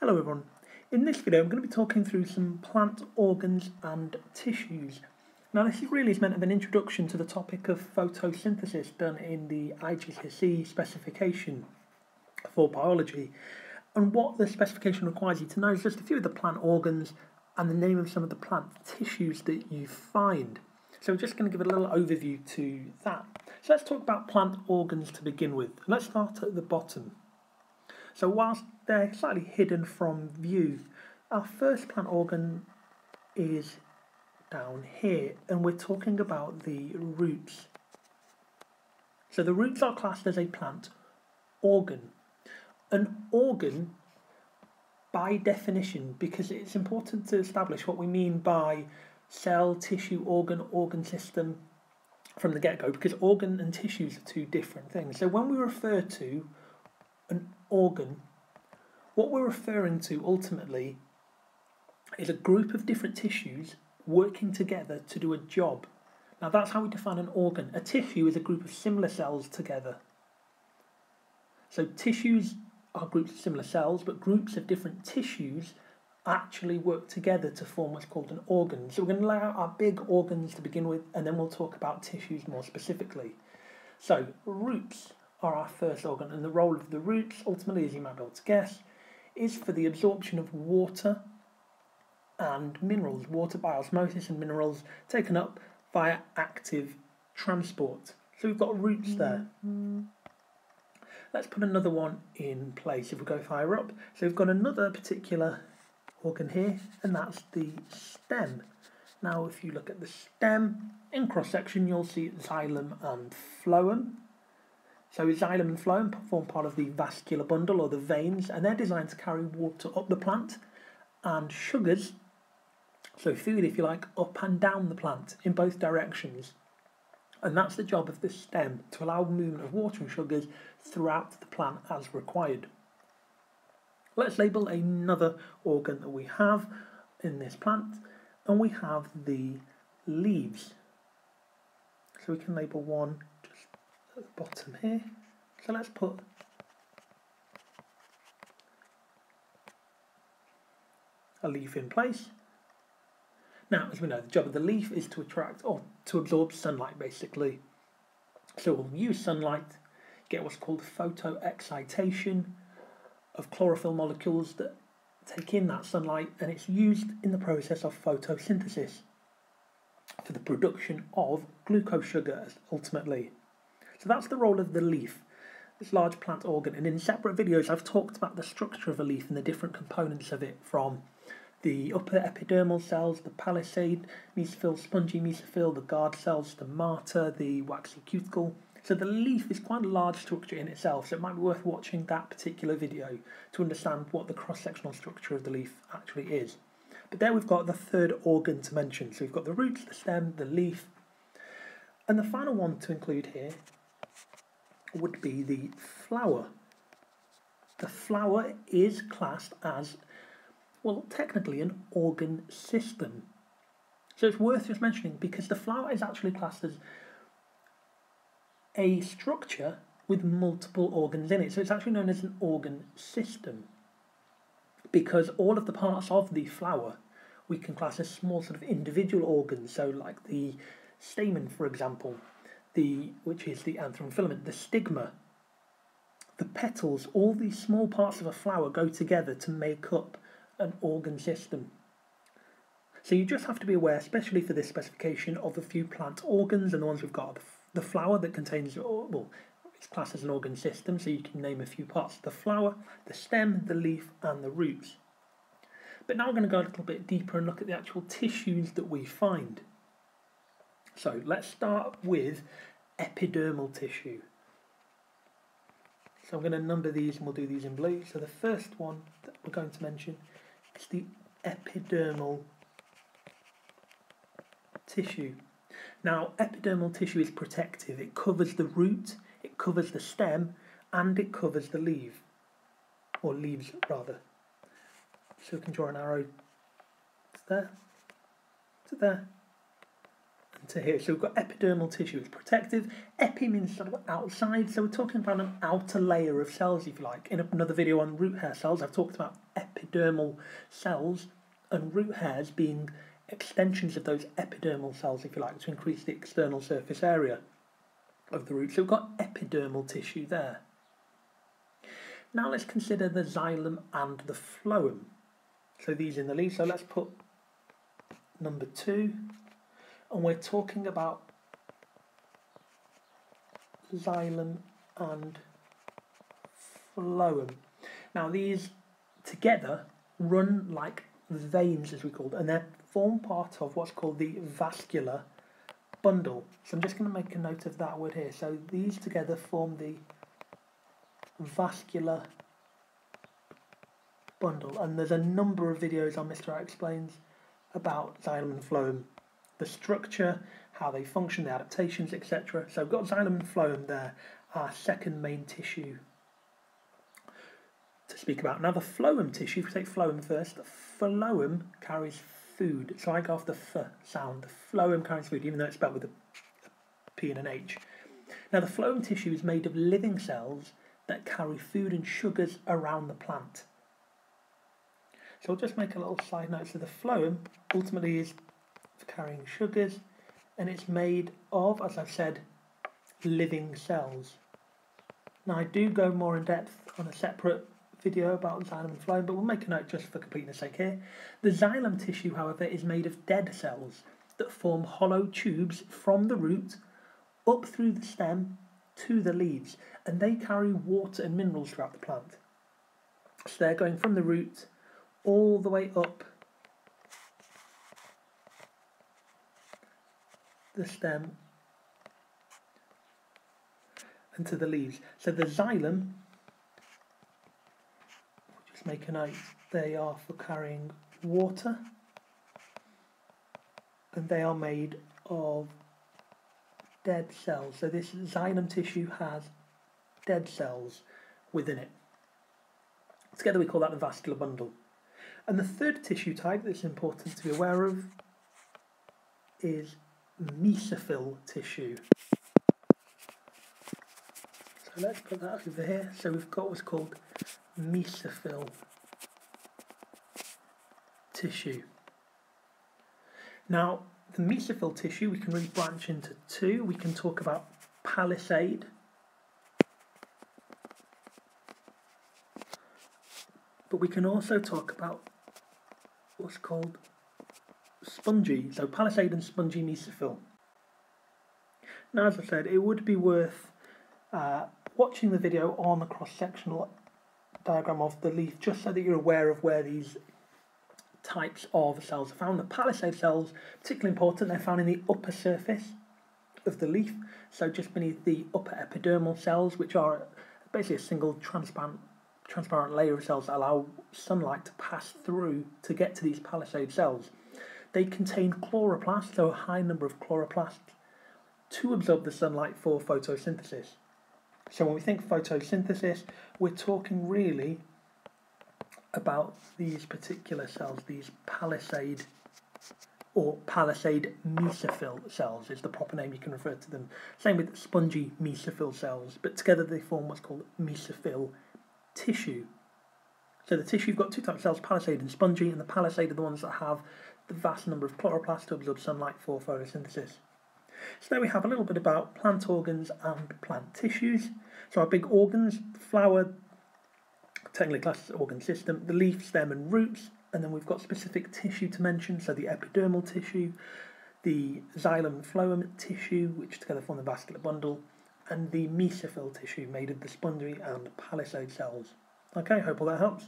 Hello everyone. In this video I'm going to be talking through some plant organs and tissues. Now this really is meant be an introduction to the topic of photosynthesis done in the IGCSE specification for biology. And what the specification requires you to know is just a few of the plant organs and the name of some of the plant tissues that you find. So we're just going to give a little overview to that. So let's talk about plant organs to begin with. Let's start at the bottom. So whilst they're slightly hidden from view, our first plant organ is down here and we're talking about the roots. So the roots are classed as a plant organ. An organ by definition because it's important to establish what we mean by cell, tissue, organ, organ system from the get-go because organ and tissues are two different things. So when we refer to an organ, what we're referring to ultimately is a group of different tissues working together to do a job. Now that's how we define an organ. A tissue is a group of similar cells together. So tissues are groups of similar cells, but groups of different tissues actually work together to form what's called an organ. So we're going to lay out our big organs to begin with, and then we'll talk about tissues more specifically. So roots are our first organ, and the role of the roots, ultimately, as you might be able to guess, is for the absorption of water and minerals, water by osmosis and minerals taken up via active transport. So we've got roots there. Mm-hmm. Let's put another one in place if we go higher up. So we've got another particular organ here, and that's the stem. Now, if you look at the stem, in cross section, you'll see xylem and phloem. So, xylem and phloem form part of the vascular bundle or the veins, and they're designed to carry water up the plant and sugars, so food, if you like, up and down the plant in both directions. And that's the job of the stem to allow movement of water and sugars throughout the plant as required. Let's label another organ that we have in this plant, and we have the leaves. So we can label one at the bottom here. So let's put a leaf in place. Now, as we know, the job of the leaf is to attract or to absorb sunlight basically. So we'll use sunlight, get what's called photoexcitation, of chlorophyll molecules that take in that sunlight and it's used in the process of photosynthesis for the production of glucose sugars ultimately. So that's the role of the leaf, this large plant organ. And in separate videos, I've talked about the structure of a leaf and the different components of it from the upper epidermal cells, the palisade, mesophyll, spongy mesophyll, the guard cells, the stomata, the waxy cuticle, so the leaf is quite a large structure in itself, so it might be worth watching that particular video to understand what the cross-sectional structure of the leaf actually is. But there we've got the third organ to mention. So we've got the roots, the stem, the leaf, and the final one to include here would be the flower. The flower is classed as, well, technically an organ system. So it's worth just mentioning because the flower is actually classed as a structure with multiple organs in it. So it's actually known as an organ system because all of the parts of the flower we can class as small sort of individual organs. So like the stamen, for example, the which is the anther filament, the stigma, the petals, all these small parts of a flower go together to make up an organ system. So you just have to be aware, especially for this specification, of a few plant organs and the ones we've got the flower that contains, well, it's classed as an organ system, so you can name a few parts the flower, the stem, the leaf, and the roots. But now we're going to go a little bit deeper and look at the actual tissues that we find. So let's start with epidermal tissue. So I'm going to number these and we'll do these in blue. So the first one that we're going to mention is the epidermal tissue. Now, epidermal tissue is protective. It covers the root, it covers the stem, and it covers the leaf, or leaves rather. So we can draw an arrow to there, to there, to here. So we've got epidermal tissue. It's protective. Epi means sort of outside. So we're talking about an outer layer of cells, if you like. In another video on root hair cells, I've talked about epidermal cells and root hairs being extensions of those epidermal cells, if you like, to increase the external surface area of the root. So we've got epidermal tissue there. Now let's consider the xylem and the phloem. So these in the leaf. So let's put number two, and we're talking about xylem and phloem. Now these together run like veins, as we call it, and they form part of what's called the vascular bundle. So I'm just going to make a note of that word here. So these together form the vascular bundle. And there's a number of videos on Mr. I Explains about xylem and phloem, the structure, how they function, the adaptations, etc. So we've got xylem and phloem there, our second main tissue to speak about. Now the phloem tissue, if we take phloem first, phloem carries food. So I go off the f sound. The phloem carries food, even though it's spelled with a P and an H. Now the phloem tissue is made of living cells that carry food and sugars around the plant. So I'll just make a little side note. So the phloem ultimately is carrying sugars and it's made of, as I've said, living cells. Now I do go more in depth on a separate video about xylem and phloem, but we'll make a note just for completeness sake here. The xylem tissue, however, is made of dead cells that form hollow tubes from the root up through the stem to the leaves, and they carry water and minerals throughout the plant. So they're going from the root all the way up the stem and to the leaves. So the xylem, just make a note, they are for carrying water and they are made of dead cells. So this xylem tissue has dead cells within it. Together we call that the vascular bundle. And the third tissue type that's important to be aware of is mesophyll tissue. So let's put that over here. So we've got what's called mesophyll tissue. Now, the mesophyll tissue we can really branch into two. We can talk about palisade but we can also talk about what's called spongy, so palisade and spongy mesophyll. Now, as I said, it would be worth uh, watching the video on the cross-sectional diagram of the leaf just so that you're aware of where these types of cells are found. The palisade cells, particularly important, they're found in the upper surface of the leaf, so just beneath the upper epidermal cells, which are basically a single transparent transparent layer of cells that allow sunlight to pass through to get to these palisade cells. They contain chloroplasts, so a high number of chloroplasts, to absorb the sunlight for photosynthesis. So when we think photosynthesis, we're talking really about these particular cells, these palisade or palisade mesophyll cells is the proper name you can refer to them. Same with spongy mesophyll cells, but together they form what's called mesophyll tissue. So the tissue, you've got two types of cells, palisade and spongy, and the palisade are the ones that have the vast number of chloroplasts to absorb sunlight for photosynthesis. So there we have a little bit about plant organs and plant tissues. So our big organs, the flower, technically classed as organ system, the leaf, stem and roots, and then we've got specific tissue to mention, so the epidermal tissue, the xylem and phloem tissue, which together form the vascular bundle, and the mesophyll tissue made of the spongy and palisade cells. Okay, hope all that helps.